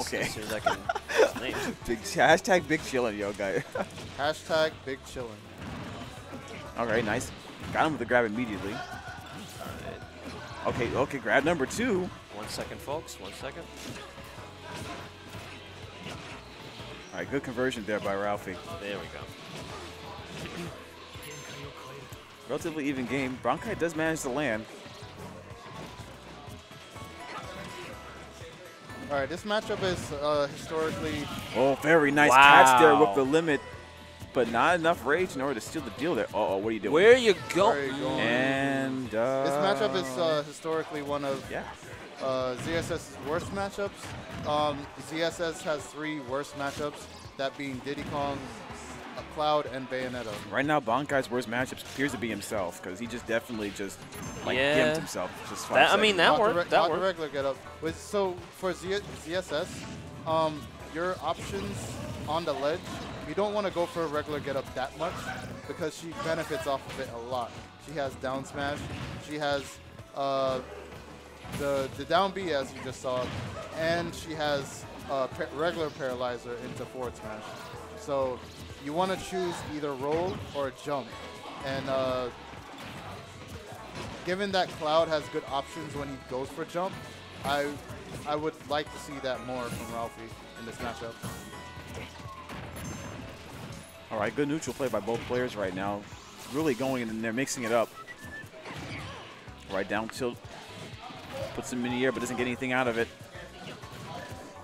as, okay. as soon as I can. Big hashtag big chillin', yo, guy. Hashtag big chillin'. okay, nice. Got him with the grab immediately. Okay, okay, grab number two. One second, folks. One second. All right, good conversion there by Ralphie. There we go. Relatively even game. Bankai does manage to land. All right, this matchup is uh, historically Oh, very nice catch there with the limit, but not enough rage in order to steal the deal there. Uh oh, what are you doing? Where you go? Where you going? And uh, this matchup is uh, historically one of yeah. uh, ZSS's worst matchups. Um, ZSS has three worst matchups, that being Diddy Kong, Cloud, and Bayonetta. Right now, Bankai's worst matchup appears to be himself because he just definitely just like Yeah. gimped himself. Just five That- I mean, that Not worked. That worked. regular get up. With, so for Z- ZSS, um, your options on the ledge, you don't want to go for a regular get up that much because she benefits off of it a lot. She has down smash. She has uh, the the down B as you just saw, and she has uh, regular paralyzer into forward smash. So you want to choose either roll or jump, and uh, given that Cloud has good options when he goes for jump, I I would like to see that more from Ralphie in this matchup. All right, good neutral play by both players right now. Really going in there, mixing it up. Right down tilt. Puts him in the air, but doesn't get anything out of it.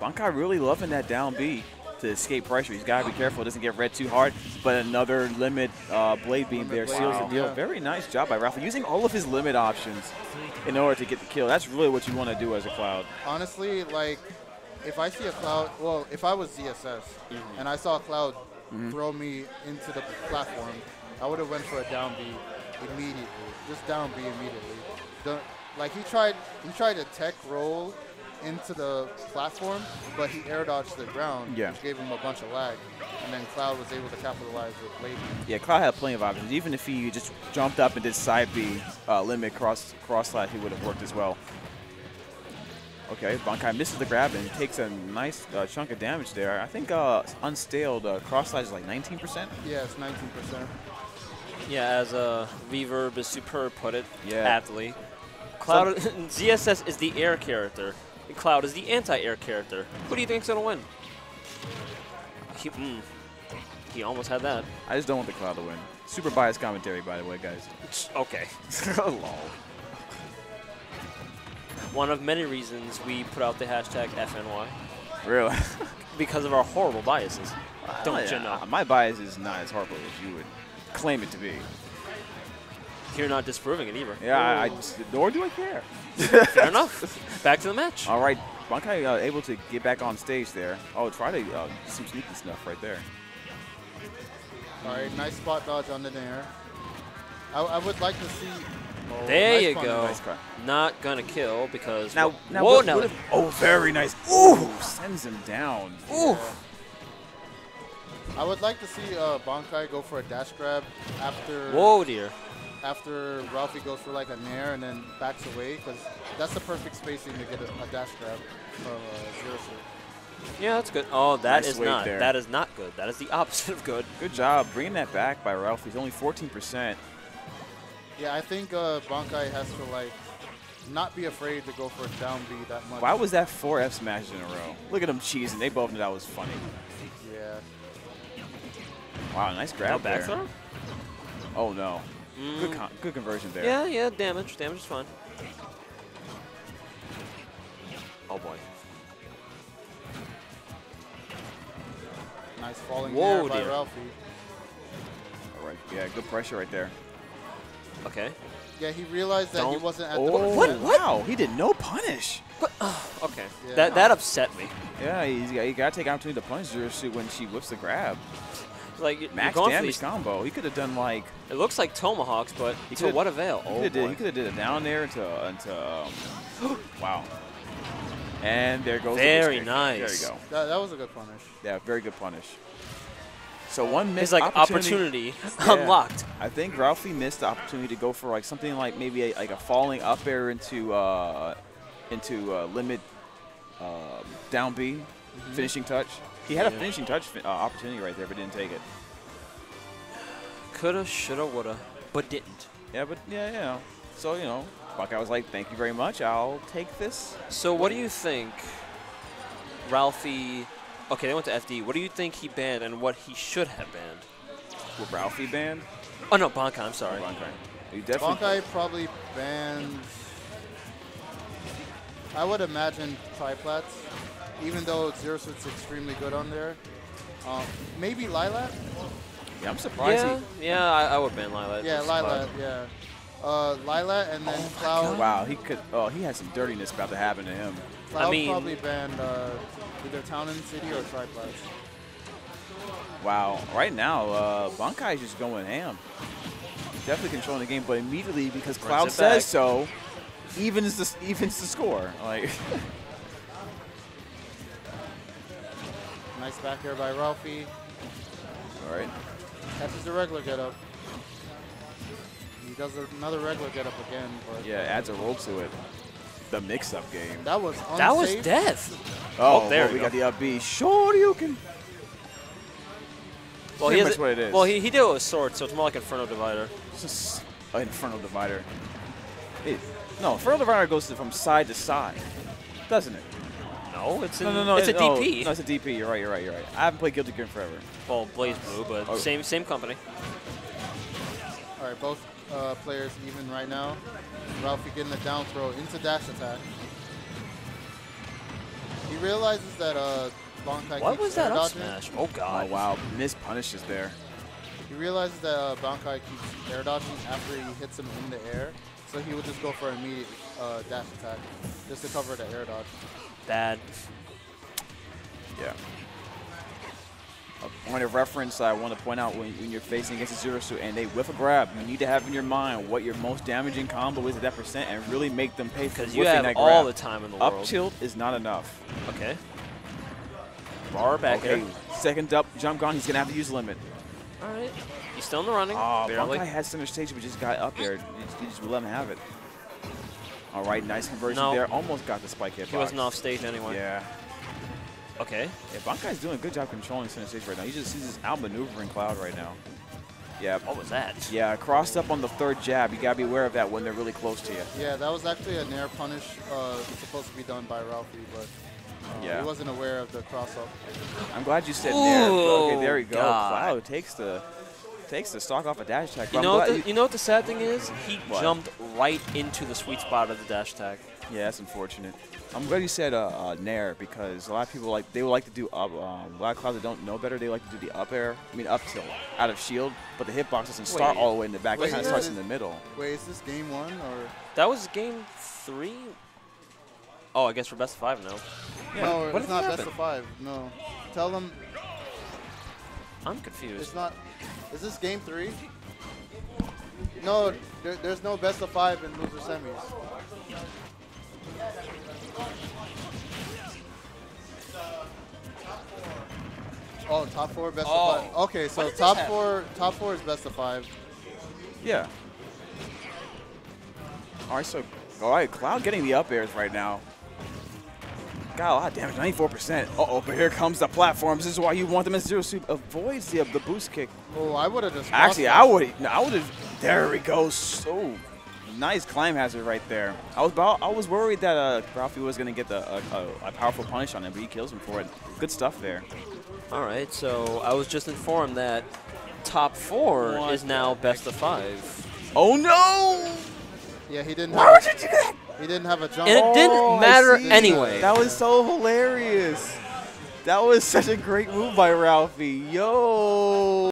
Bankai really loving that down B to escape pressure. He's got to be careful. It Doesn't get red too hard. But another limit uh, blade beam Limit there blade seals the deal. yeah. Very nice job by Ralph. Using all of his limit options in order to get the kill. That's really what you want to do as a Cloud. Honestly, like if I see a Cloud, well, if I was ZSS and I saw a Cloud throw me into the platform, I would have went for a down B immediately. Just down B immediately. Don't, like he tried, he tried a tech roll into the platform, but he air dodged the ground, Yeah. which gave him a bunch of lag, and then Cloud was able to capitalize with Blade Yeah, Cloud had plenty of options. Even if he just jumped up and did side B uh, limit cross cross slide, he would have worked as well. Okay, Bankai misses the grab and takes a nice uh, chunk of damage there. I think uh, unstaled uh, cross slide is like 19%. Yeah, it's 19%. Yeah, as uh, Reverb is superb put it, Yeah. aptly. Cloud ZSS is the air character. And Cloud is the anti-air character. Who do you think's gonna win? He, mm, he almost had that. I just don't want the Cloud to win. Super biased commentary, by the way, guys. Okay. Lol. One of many reasons we put out the hashtag FNY Really? because of our horrible biases. Don't you know? My bias is not as horrible as you would claim it to be. You're not disproving it either. Yeah, I, I nor do I care. Fair enough. Back to the match. All right, Bankai uh, able to get back on stage there. Oh, try to uh, do some sneaky stuff right there. All right, nice spot dodge on the nair. I, I would like to see. Oh, There nice you go. Nice. Not gonna kill because Now, now whoa, what- now, what if- oh, very nice. Ooh, sends him down. ooh, I would like to see uh, Bankai go for a dash grab after whoa, dear. After Ralphie goes for like a nair and then backs away because that's the perfect spacing to get a, a dash grab from uh, Zero Suit. Yeah, that's good. Oh, that Nice is not. there. That is not good. That is the opposite of good. Good job bringing that back by Ralph. He's only 14%. Yeah, I think uh, Bankai has to like not be afraid to go for a down B that much. Why was that four F smashes in a row? Look at them cheesing. They both knew that was funny. Yeah. Wow, nice No grab back there. throw? Oh no, good Mm. con good conversion there. Yeah, yeah, damage. Damage is fine. Oh boy. Nice falling Whoa, nair by dear. Ralphie. All right, yeah, good pressure right there. Okay. Yeah, he realized that he Don't- wasn't at Oh, the What? wow, he did no punish. Okay. Yeah. That that upset me. Yeah, he's got, he got to take opportunity to punish Zero Suit when she whips the grab. Like you're Max going damage these. combo. He could have done like It looks like tomahawks, but He to could've- what avail? he Oh could did, boy. he could have did a down there into into um, wow. And there goes Very wrist nice. There you go. That, that was a good punish. Yeah, very good punish. So one missed It's like opportunity, Yeah. unlocked. I think Ralphie missed the opportunity to go for like something like maybe a, like a falling up air into uh, into uh, limit uh, down B finishing touch. He had a finishing touch fi- uh, opportunity right there, but didn't take it. Coulda, shoulda, woulda, but didn't. Yeah, but yeah, you know. So you know, Bankai was like, "Thank you very much. I'll take this." So what do you think, Ralphie? Okay, they went to FD. What do you think he banned and what he should have banned? With Ralphie banned. Oh no, Bankai. I'm sorry. Bankai. He definitely. Bankai probably banned. I would imagine Triplats, even though Zero Suit's extremely good on there. Um, maybe Lylat? Yeah, I'm surprised. Yeah, yeah, I, I would ban Lylat. Yeah, It's fine. Lylat, yeah. Uh, Lylat and then Cloud. Wow, he could. Oh, he had some dirtiness about to happen to him. Cloud I mean- probably banned uh, either Town and City or Triplats. Wow. Right now, uh, Bankai is just going ham. Definitely controlling the game, but immediately because Cloud it back. says so, evens the evens the score. Like. Nice back air by Ralphie. All right. Catches the regular get up. He does another regular get up again, but Yeah, adds a roll to it. The mix-up game. that was unsafe. That was death. Oh, Oh, there well, we we go. got the up B. Shoryuken. Well, Pretty he has much what it is. Well, he, he did it with sword, so it's more like Inferno Divider. It's just an Infernal Divider. It, no, Infernal Divider goes from side to side, doesn't it? No, it's in, No, no, no. It's a it- no, DP. No, it's a DP. You're right. You're right. You're right. I haven't played Guilty Gear in forever. Well, BlazBlue, but Oh. same same company. All right, both uh, players even right now. Ralphie getting the down throw into dash attack. He realizes that uh, Bankai What keeps was that air up dodging. smash? Oh god. Oh wow, miss punishes there. He realizes that uh, Bankai keeps air dodging after he hits him in the air, so he would just go for an immediate uh, dash attack just to cover the air dodge. Bad. Yeah. A point of reference I want to point out when, when you're facing against a zero suit and they whiff a grab, you need to have in your mind what your most damaging combo is at that percent and really make them pay for Because you whiffing have that all grab. the time in the Up world. tilt is not enough. Okay. Bar back okay, air. second up jump gone. He's gonna have to use limit. All right. He's still in the running. Oh, barely. Bankai had center stage, but just got up there. You just, you just let him have it. All right, nice conversion No. there. Almost got the spike hit. He wasn't off stage anyway. Yeah. Okay. Yeah, Bankai's doing a good job controlling center stage right now. He's just he's just outmaneuvering Cloud right now. Yeah. What was that? Yeah, crossed up on the third jab. You gotta be aware of that when they're really close to you. Yeah, that was actually a nair punish uh, supposed to be done by Ralphie, but Yeah. he wasn't aware of the cross up. I'm glad you said there. Okay, there we go. God. Cloud takes the takes the stock off a dash attack. You know, what the, you know what the sad thing is? He What? jumped right into the sweet spot of the dash attack. Yeah, that's unfortunate. I'm glad you said uh, uh, Nair because a lot of people like they would like to do up. Um, a lot of clouds that don't know better, they like to do the up air. I mean up tilt out of shield, but the hitbox doesn't start Wait. all the way in the back. Wait, it kind of starts in the middle. Wait, is this game one or? That was game three. Oh, I guess we're best of five now. no, what it's not happen? best of five. No, tell them I'm confused. it's not. Is this game three? No, there, there's no best of five in loser semis. Oh, top four, best Oh. of five. Okay, so top four, top four is best of five. Yeah. All right, so all right, Cloud getting the up airs right now. Got a lot of 94%. Uh-oh, but here comes the platforms. This is why you want them as zero suit. Avoids the, the boost kick. Oh, I would have just. Actually, I would. No, I would have. There we go. So nice Climhazzard right there. I was about, I was worried that uh, Ralphie was gonna get the a, a, a powerful punish on him, but he kills him for it. Good stuff there. All right, so I was just informed that top four What is now best of five. Oh no! Yeah, he didn't. Why would you do that? He didn't have a jump. And it didn't Oh, matter anyway. That was so hilarious. That was such a great move by Ralphie. Yo.